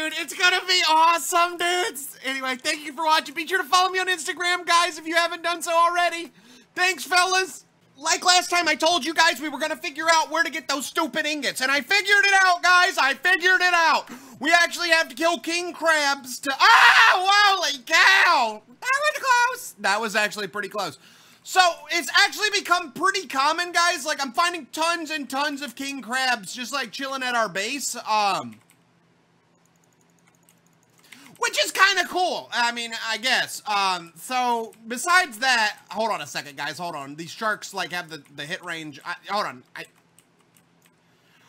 dude. It's gonna be awesome, dudes. Anyway, thank you for watching. Be sure to follow me on Instagram, guys, if you haven't done so already. Thanks, fellas. Like last time, I told you guys we were gonna figure out where to get those stupid ingots, and I figured it out, guys. I figured it out. We actually have to kill king crabs to. Ah, holy cow! That was close. That was actually pretty close. So it's actually become pretty common, guys. Like I'm finding tons and tons of king crabs just like chilling at our base. Um, which is kind of cool. I mean, I guess. Um, so besides that, hold on a second, guys. Hold on. These sharks like have the the hit range. I, hold on. I.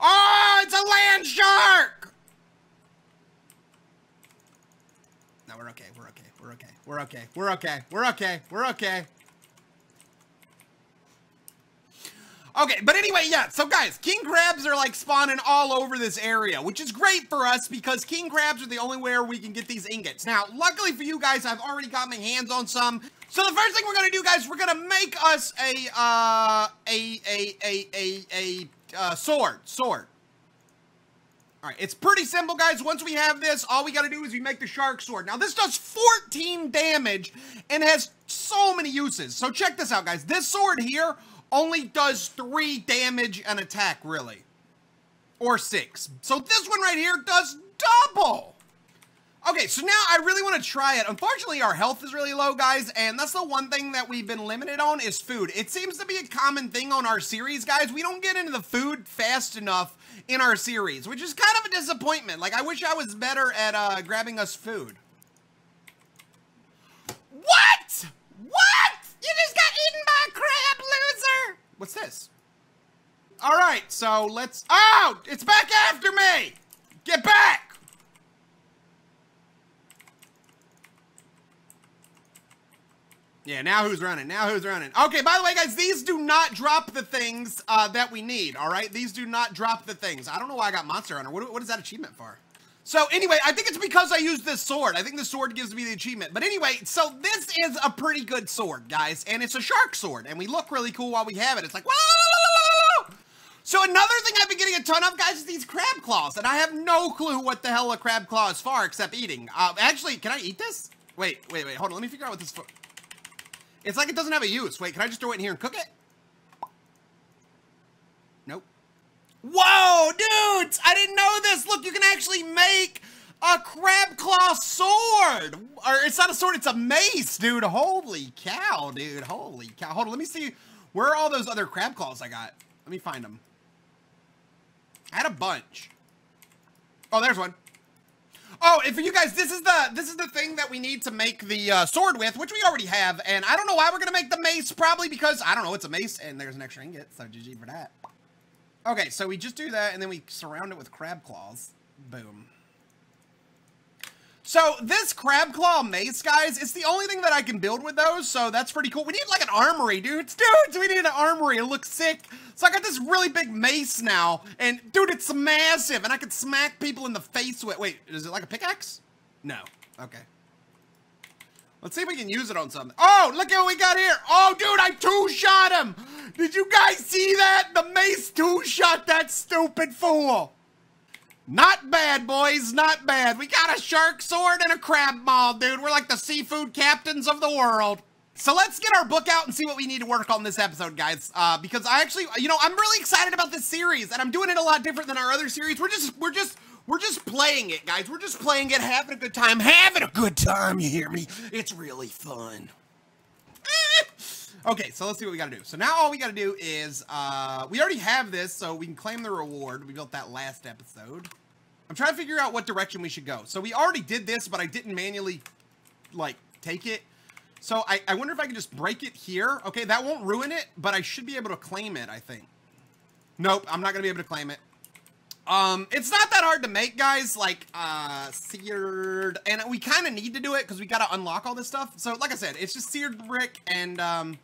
Oh, it's a land shark. No, we're okay. We're okay. We're okay. We're okay. We're okay. We're okay. We're okay. Okay, but anyway, yeah, so guys, king crabs are like spawning all over this area, which is great for us because king crabs are the only way we can get these ingots. Now, luckily for you guys, I've already got my hands on some. So the first thing we're gonna do, guys, we're gonna make us a, uh, a, a, a, a, a, uh, sword, sword. All right, it's pretty simple, guys. Once we have this, all we got to do is we make the shark sword. Now, this does 14 damage and has so many uses. So check this out, guys. This sword here only does three damage and attack, really. Or six. So this one right here does double. Okay, so now I really want to try it. Unfortunately, our health is really low, guys, and that's the one thing that we've been limited on is food. It seems to be a common thing on our series, guys. We don't get into the food fast enough in our series, which is kind of a disappointment. Like, I wish I was better at uh, grabbing us food. What? What? What's this? All right, so let's... Oh! It's back after me! Get back! Yeah, now who's running? Now who's running? Okay, by the way, guys, these do not drop the things uh, that we need, all right? These do not drop the things. I don't know why I got Monster Hunter. What, what is that achievement for? So anyway, I think it's because I used this sword. I think the sword gives me the achievement. But anyway, so this is a pretty good sword, guys. And it's a shark sword. And we look really cool while we have it. It's like, whoa! So another thing I've been getting a ton of, guys, is these crab claws. And I have no clue what the hell a crab claw is for except eating. Uh, actually, can I eat this? Wait, wait, wait. Hold on. Let me figure out what this for. It's like it doesn't have a use. Wait, can I just throw it in here and cook it? Nope. Whoa, dudes! I didn't know this! Look, you can actually make a crab claw sword! Or it's not a sword, it's a mace, dude. Holy cow, dude. Holy cow. Hold on, let me see. Where are all those other crab claws I got? Let me find them. I had a bunch. Oh, there's one. Oh, and for you guys, this is the this is the thing that we need to make the uh, sword with, which we already have. And I don't know why we're gonna make the mace, probably because I don't know, it's a mace, and there's an extra ingot, so GG for that. Okay, so we just do that, and then we surround it with crab claws. Boom. So this crab claw mace, guys, it's the only thing that I can build with those, so that's pretty cool. We need like an armory, dudes. Dudes, we need an armory. It looks sick. So I got this really big mace now, and dude, it's massive, and I can smack people in the face with. Wait, is it like a pickaxe? No. Okay. Let's see if we can use it on something. Oh, look at what we got here. Oh, dude, I two-shot him. Did you guys see that? The mace two-shot that stupid fool. Not bad, boys. Not bad. We got a shark sword and a crab maul, dude. We're like the seafood captains of the world. So let's get our book out and see what we need to work on this episode, guys. Uh, because I actually, you know, I'm really excited about this series, and I'm doing it a lot different than our other series. We're just, we're just, we're just playing it, guys. We're just playing it, having a good time, having a good time. You hear me? It's really fun. Okay, so let's see what we gotta do. So now all we gotta do is, uh, we already have this, so we can claim the reward. We built that last episode. I'm trying to figure out what direction we should go. So we already did this, but I didn't manually, like, take it. So I, I wonder if I can just break it here. Okay, that won't ruin it, but I should be able to claim it, I think. Nope, I'm not gonna be able to claim it. Um, it's not that hard to make, guys, like, uh, seared, and we kind of need to do it because we got to unlock all this stuff. So, like I said, it's just seared brick and, um,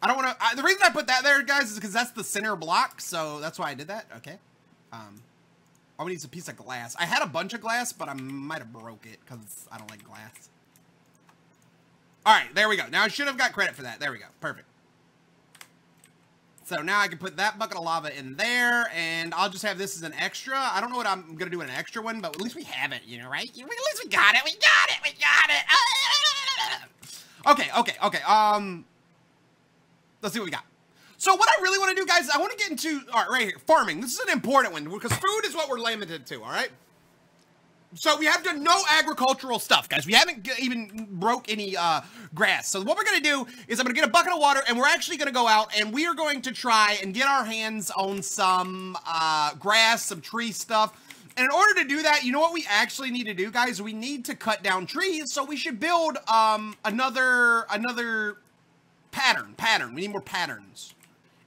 I don't want to, the reason I put that there, guys, is because that's the center block, so that's why I did that, okay. Um, all we need is a piece of glass. I had a bunch of glass, but I might have broke it, because I don't like glass. All right, there we go. Now I should have got credit for that. There we go. Perfect. So now I can put that bucket of lava in there, and I'll just have this as an extra. I don't know what I'm going to do in an extra one, but at least we have it, you know, right? At least we got it. We got it. We got it. Okay, okay, okay. Um, let's see what we got. So what I really want to do, guys, I want to get into, all right, right here, farming. This is an important one because food is what we're limited to, all right? So we have done no agricultural stuff, guys. We haven't even broke any uh, grass. So what we're going to do is I'm going to get a bucket of water, and we're actually going to go out, and we are going to try and get our hands on some uh, grass, some tree stuff. And in order to do that, you know what we actually need to do, guys? We need to cut down trees, so we should build um, another another pattern. Pattern. We need more patterns.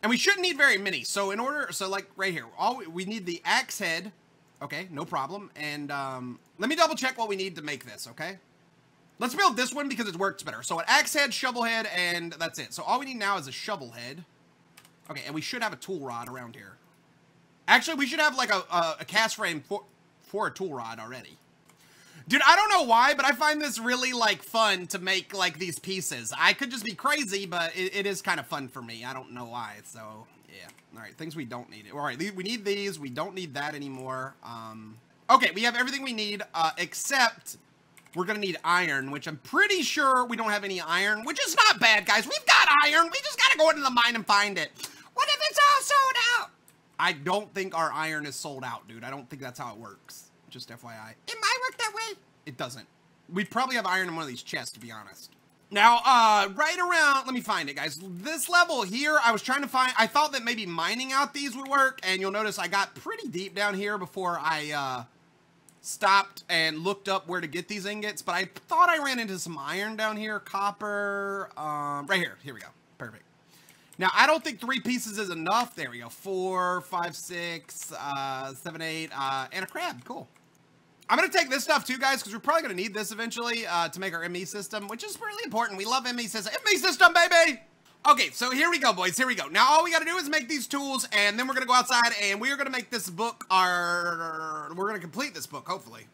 And we shouldn't need very many. So in order, so like right here, all we, we need the axe head, Okay, no problem. And um, let me double check what we need to make this, okay? Let's build this one because it works better. So an axe head, shovel head, and that's it. So all we need now is a shovel head. Okay, and we should have a tool rod around here. Actually, we should have like a, a, a cast frame for, for a tool rod already. Dude, I don't know why, but I find this really, like, fun to make, like, these pieces. I could just be crazy, but it, it is kind of fun for me. I don't know why, so, yeah. All right, things we don't need. All right, we need these. We don't need that anymore. Um, okay, we have everything we need, uh, except we're to need iron, which I'm pretty sure we don't have any iron, which is not bad, guys. We've got iron. We just got to go into the mine and find it. What if it's all sold out? I don't think our iron is sold out, dude. I don't think that's how it works. Just FYI. It might. It doesn't. We probably have iron in one of these chests, to be honest. Now, uh, right around, let me find it, guys. This level here, I was trying to find, I thought that maybe mining out these would work, and you'll notice I got pretty deep down here before I, uh, stopped and looked up where to get these ingots, but I thought I ran into some iron down here, copper, um, right here. Here we go. Perfect. Now, I don't think three pieces is enough. There we go. Four, five, six, uh, seven, eight, uh, and a crab. Cool. I'm going to take this stuff too, guys, because we're probably going to need this eventually uh, to make our ME system, which is really important. We love ME system. ME system, baby! Okay, so here we go, boys. Here we go. Now, all we got to do is make these tools, and then we're going to go outside, and we are going to make this book our... We're going to complete this book, hopefully.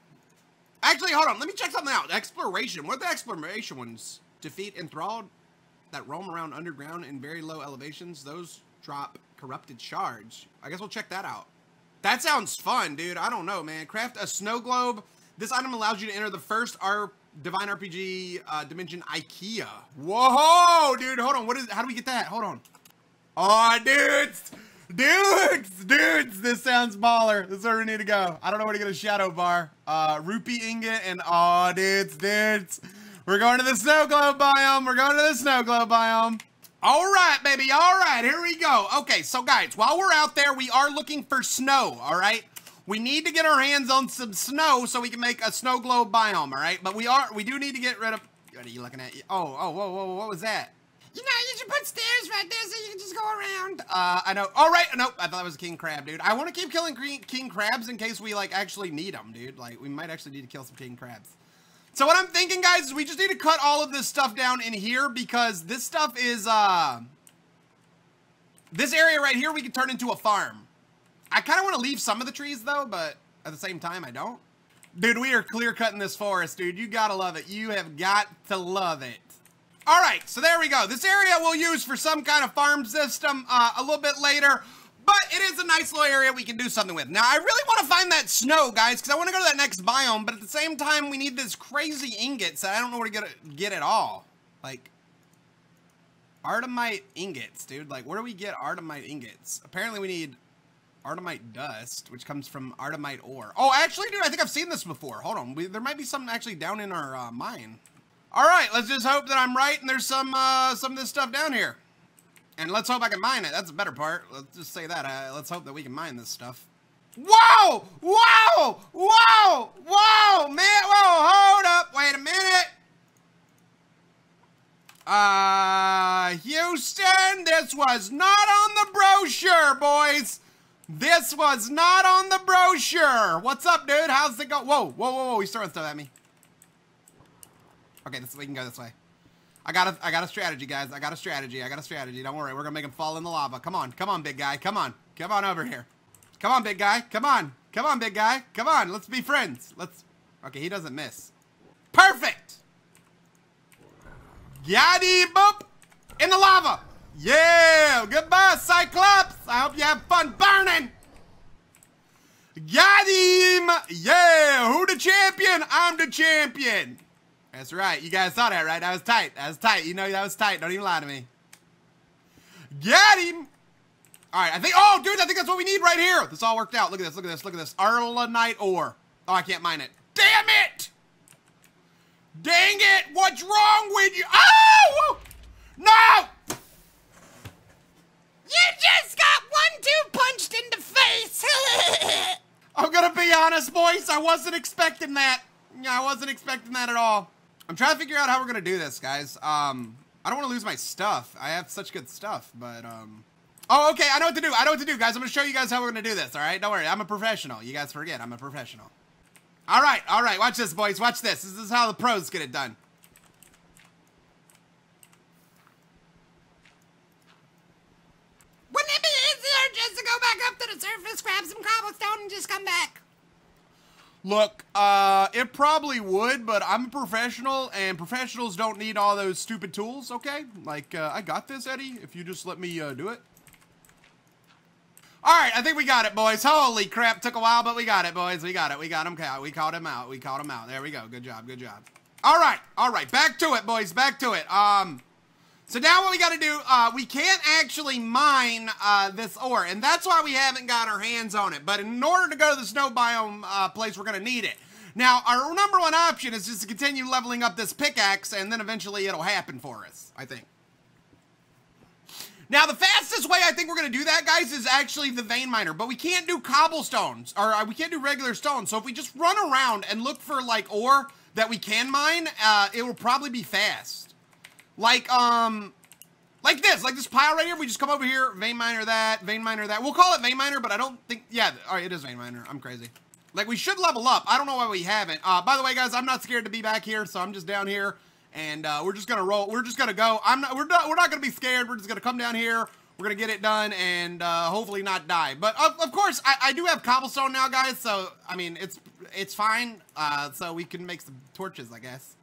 Actually, hold on. Let me check something out. Exploration. What are the exploration ones? Defeat enthralled that roam around underground in very low elevations. Those drop corrupted shards. I guess we'll check that out. That sounds fun, dude. I don't know, man. Craft a snow globe. This item allows you to enter the first R Divine RPG uh, dimension Iceika. Whoa, dude. Hold on. What is? How do we get that? Hold on. Oh, dudes. Dudes, dudes, this sounds baller. This is where we need to go. I don't know where to get a shadow bar. Uh, rupee ingot and oh, dudes, dudes. We're going to the snow globe biome. We're going to the snow globe biome. All right, baby. All right, here we go. Okay, so guys, while we're out there, we are looking for snow, all right? We need to get our hands on some snow so we can make a snow globe biome, all right? But we are, we do need to get rid of, what are you looking at? Oh, oh, whoa, whoa, what was that? You know, you should put stairs right there so you can just go around. Uh, I know. All right, no, I thought that was a king crab, dude. I want to keep killing king crabs in case we, like, actually need them, dude. Like, we might actually need to kill some king crabs. So what I'm thinking, guys, is we just need to cut all of this stuff down in here because this stuff is, uh... This area right here we can turn into a farm. I kind of want to leave some of the trees, though, but at the same time, I don't. Dude, we are clear-cutting this forest, dude. You gotta love it. You have got to love it. All right, so there we go. This area we'll use for some kind of farm system uh, a little bit later. But it is a nice little area we can do something with. Now, I really want to find that snow, guys, because I want to go to that next biome, but at the same time, we need this crazy ingots that I don't know where to get, it, get at all. Like, Arlemite ingots, dude. Like, where do we get Arlemite ingots? Apparently, we need Arlemite dust, which comes from Arlemite ore. Oh, actually, dude, I think I've seen this before. Hold on. We, there might be something actually down in our uh, mine. All right, let's just hope that I'm right and there's some, uh, some of this stuff down here. And let's hope I can mine it. That's the better part. Let's just say that. Uh, let's hope that we can mine this stuff. Whoa! Whoa! Whoa! Whoa! Man! Whoa! Hold up! Wait a minute! Uh, Houston, this was not on the brochure, boys. This was not on the brochure. What's up, dude? How's it go? Whoa, whoa, whoa, whoa. He's throwing stuff at me. Okay, this we can go this way. I got a, I got a strategy, guys. I got a strategy. I got a strategy. Don't worry. We're gonna make him fall in the lava. Come on, come on, big guy. Come on, come on over here. Come on, big guy. Come on, come on, big guy. Come on. Let's be friends. Let's. Okay, he doesn't miss. Perfect. Him. Boop. In the lava. Yeah. Goodbye, Cyclops. I hope you have fun burning. Got him. Yeah. Who the champion? I'm the champion. That's right. You guys saw that, right? That was tight. That was tight. You know that was tight. Don't even lie to me. Get him! All right, I think, oh, dude, I think that's what we need right here. This all worked out. Look at this, look at this, look at this. Arlemite ore. Oh, I can't mine it. Damn it! Dang it! What's wrong with you? Oh! No! You just got one-two punched in the face. I'm gonna be honest, boys. I wasn't expecting that. I wasn't expecting that at all. I'm trying to figure out how we're gonna do this, guys. Um, I don't want to lose my stuff. I have such good stuff, but um. Oh, okay. I know what to do. I know what to do, guys. I'm gonna show you guys how we're gonna do this. All right, don't worry. I'm a professional. You guys forget I'm a professional. All right, all right. Watch this, boys. Watch this. This is how the pros get it done. Wouldn't it be easier just to go back up to the surface, grab some cobblestone, and just come back? Look, uh, it probably would, but I'm a professional, and professionals don't need all those stupid tools, okay? Like, uh, I got this, Eddie, if you just let me, uh, do it. All right, I think we got it, boys. Holy crap, took a while, but we got it, boys. We got it. We got him. We caught him out. We caught him out. There we go. Good job. Good job. All right. All right. Back to it, boys. Back to it. Um, so now what we got to do, uh, we can't actually mine uh, this ore, and that's why we haven't got our hands on it. But in order to go to the snow biome uh, place, we're going to need it. Now, our number one option is just to continue leveling up this pickaxe, and then eventually it'll happen for us, I think. Now, the fastest way I think we're going to do that, guys, is actually the vein miner. But we can't do cobblestones, or uh, we can't do regular stone. So if we just run around and look for, like, ore that we can mine, uh, it will probably be fast. Like, um, like this, like this pile right here. We just come over here, vein miner that, vein miner that. We'll call it vein miner, but I don't think, yeah, all right, it is vein miner. I'm crazy. Like, we should level up. I don't know why we haven't. Uh, by the way, guys, I'm not scared to be back here, so I'm just down here, and uh, we're just gonna roll. We're just gonna go. I'm not. We're not. We're not gonna be scared. We're just gonna come down here. We're gonna get it done, and uh, hopefully not die. But of, of course, I, I, do have cobblestone now, guys. So I mean, it's it's fine. Uh, so we can make some torches, I guess.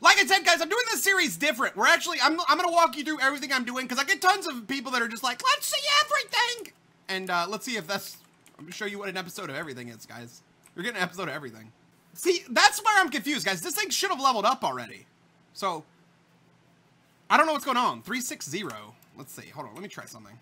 Like I said, guys, I'm doing this series different. We're actually, I'm, I'm going to walk you through everything I'm doing because I get tons of people that are just like, let's see everything. And uh, let's see if that's, I'm going to show you what an episode of everything is, guys. You're getting an episode of everything. See, that's where I'm confused, guys. This thing should have leveled up already. So, I don't know what's going on. 360. Let's see. Hold on. Let me try something.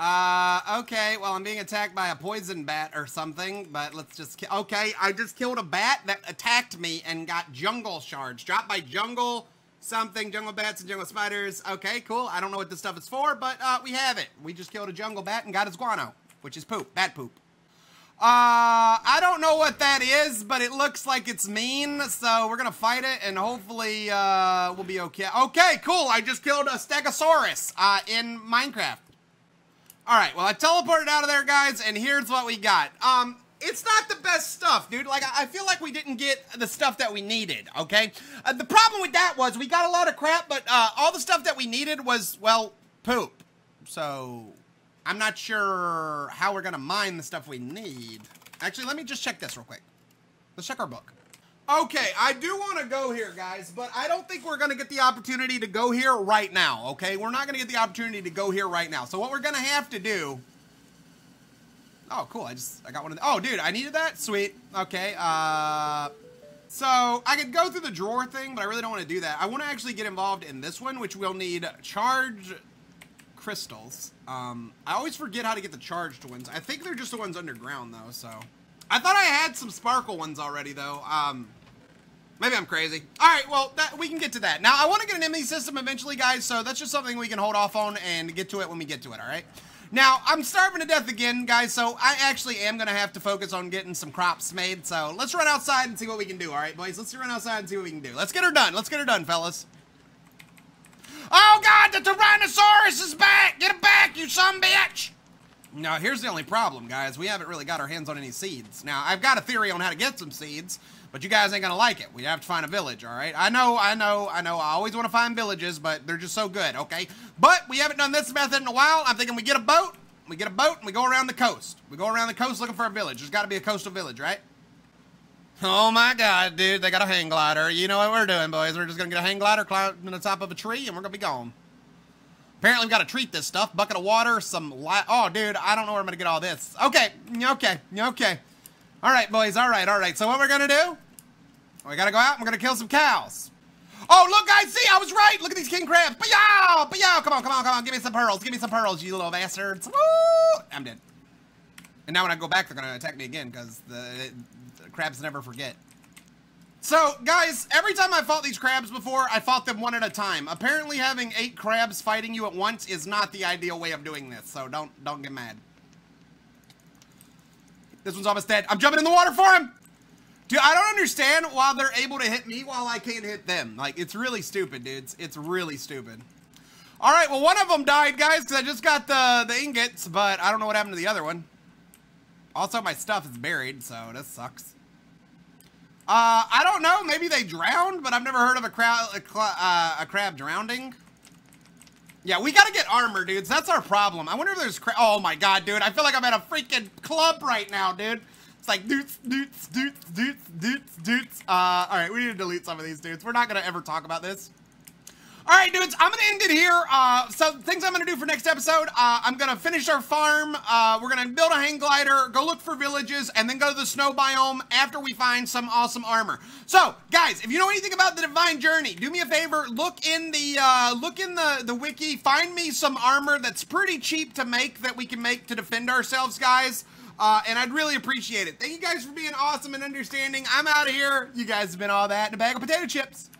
Uh, okay, well, I'm being attacked by a poison bat or something, but let's just, okay, I just killed a bat that attacked me and got jungle shards. Dropped by jungle something, jungle bats and jungle spiders. Okay, cool. I don't know what this stuff is for, but, uh, we have it. We just killed a jungle bat and got his guano, which is poop, bat poop. Uh, I don't know what that is, but it looks like it's mean, so we're gonna fight it, and hopefully, uh, we'll be okay. Okay, cool, I just killed a Stegosaurus, uh, in Minecraft. All right, well, I teleported out of there, guys, and here's what we got. Um, it's not the best stuff, dude. Like, I feel like we didn't get the stuff that we needed, okay? Uh, the problem with that was we got a lot of crap, but uh, all the stuff that we needed was, well, poop. So, I'm not sure how we're going to mine the stuff we need. Actually, let me just check this real quick. Let's check our book. Okay, I do want to go here, guys, but I don't think we're going to get the opportunity to go here right now, okay? We're not going to get the opportunity to go here right now. So what we're going to have to do... Oh, cool. I just, I got one of the... Oh, dude, I needed that? Sweet. Okay, uh... So, I could go through the drawer thing, but I really don't want to do that. I want to actually get involved in this one, which we'll need charge crystals. Um, I always forget how to get the charged ones. I think they're just the ones underground, though, so... I thought I had some sparkle ones already, though. Um, Maybe I'm crazy. All right, well, that, we can get to that. Now, I want to get an ME system eventually, guys, so that's just something we can hold off on and get to it when we get to it, all right? Now, I'm starving to death again, guys, so I actually am going to have to focus on getting some crops made, so let's run outside and see what we can do, all right, boys? Let's run outside and see what we can do. Let's get her done. Let's get her done, fellas. Oh, God, the Tyrannosaurus is back! Get it back, you some bitch! Now, here's the only problem, guys. We haven't really got our hands on any seeds. Now, I've got a theory on how to get some seeds, but you guys ain't gonna like it. We have to find a village, all right? I know, I know, I know. I always want to find villages, but they're just so good, okay? But we haven't done this method in a while. I'm thinking we get a boat, we get a boat, and we go around the coast. We go around the coast looking for a village. There's got to be a coastal village, right? Oh my god, dude, they got a hang glider. You know what we're doing, boys. We're just gonna get a hang glider, climb to the top of a tree, and we're gonna be gone. Apparently, we gotta treat this stuff. Bucket of water, some light. Oh, dude, I don't know where I'm gonna get all this. Okay, okay, okay. All right, boys, all right, all right. So what we're gonna do, we gotta go out and we're gonna kill some cows. Oh, look, guys, see, I was right. Look at these king crabs. But but Come on, come on, come on. Give me some pearls. Give me some pearls, you little bastards. Woo! I'm dead. And now when I go back, they're gonna attack me again because the crabs never forget. So, guys, every time I fought these crabs before, I fought them one at a time. Apparently having eight crabs fighting you at once is not the ideal way of doing this, so don't don't get mad. This one's almost dead. I'm jumping in the water for him! Dude, I don't understand why they're able to hit me while I can't hit them. Like, it's really stupid, dudes. It's really stupid. All right, well, one of them died, guys, because I just got the, the ingots, but I don't know what happened to the other one. Also, my stuff is buried, so this sucks. Uh, I don't know. Maybe they drowned, but I've never heard of a crab, a, uh, a crab drowning. Yeah, we gotta get armor, dudes. That's our problem. I wonder if there's. Oh my god, dude. I feel like I'm at a freaking club right now, dude. It's like doots, doots, doots, doots, doots, doots. Uh, all right, we need to delete some of these dudes. We're not gonna ever talk about this. All right, dudes, I'm to end it here. Uh, so things I'm to do for next episode, uh, I'm to finish our farm. Uh, we're to build a hang glider, go look for villages, and then go to the snow biome after we find some awesome armor. So, guys, if you know anything about the Divine Journey, do me a favor, look in the uh, look in the, the wiki, find me some armor that's pretty cheap to make that we can make to defend ourselves, guys. Uh, and I'd really appreciate it. Thank you guys for being awesome and understanding. I'm out of here. You guys have been all that in a bag of potato chips.